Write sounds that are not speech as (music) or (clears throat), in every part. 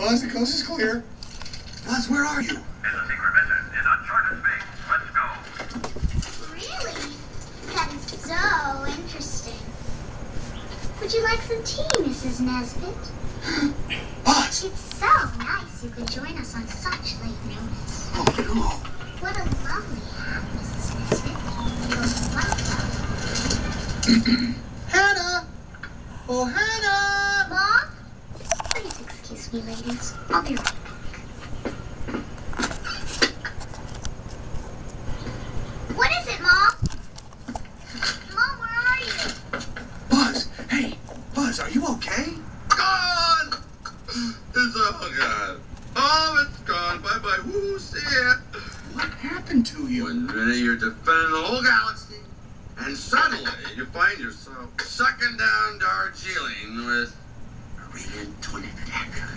Buzz, the coast is clear. Buzz, where are you? It's a secret mission in uncharted space. Let's go. Really? That is so interesting. Would you like some tea, Mrs. Nesbit? (gasps) Buzz! It's so nice you could join us on such late notice. Oh, no. What a lovely hat, Mrs. Nesbit. You're (clears throat) welcome. Hannah! Oh, Hannah! Mom? Please me, ladies. I'll be right back. What is it, Mom? Mom, where are you? Buzz! Hey, Buzz, are you okay? Gone! It's all gone. Oh, it's gone. Bye bye. Woo, see ya. What happened to you? One minute you're defending the whole galaxy, and suddenly you find yourself sucking down Darjeeling with a reincarnated little sister.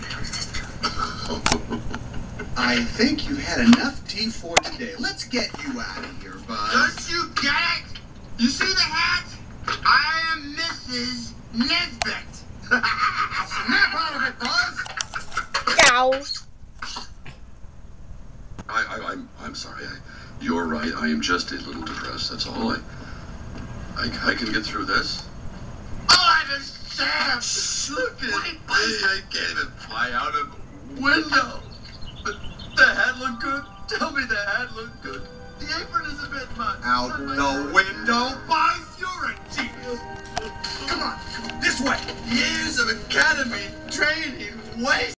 I think you had enough tea for today. Let's get you out of here, Buzz. Don't you get it? You see the hat? I am Mrs. Nesbit. (laughs) Snap out of it, Buzz. Ow. I, I, I'm, I'm sorry. I, you're right. I am just a little depressed. That's all. I, I, I can get through this. Oh, I just Look at me. I can't even fly out of a window. Out the window. Buzz, you're a genius. Come on, this way. Years of academy training waste.